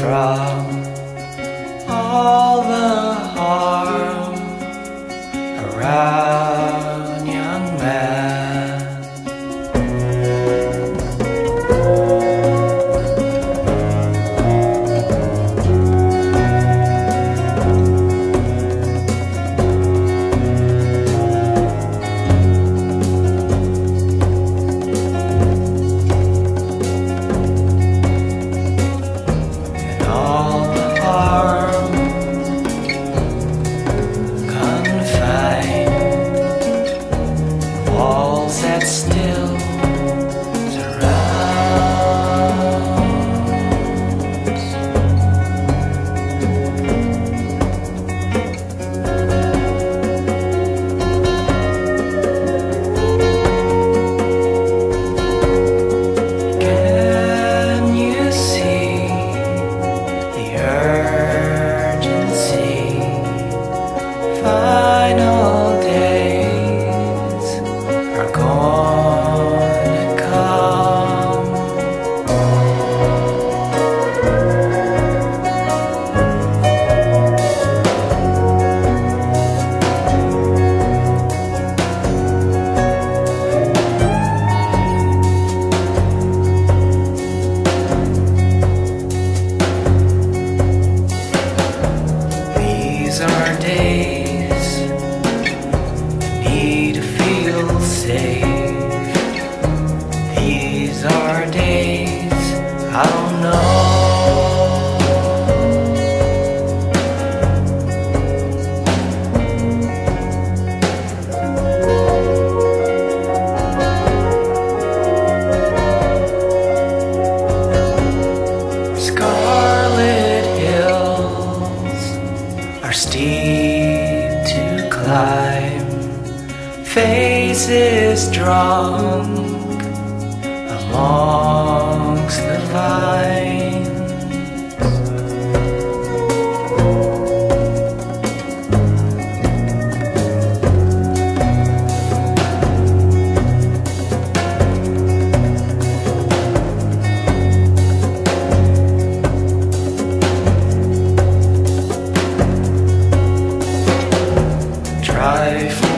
from all the harm around. That still These are days need to feel safe. These are days I don't know. Scarlet climb, faces drunk amongst the vines. life.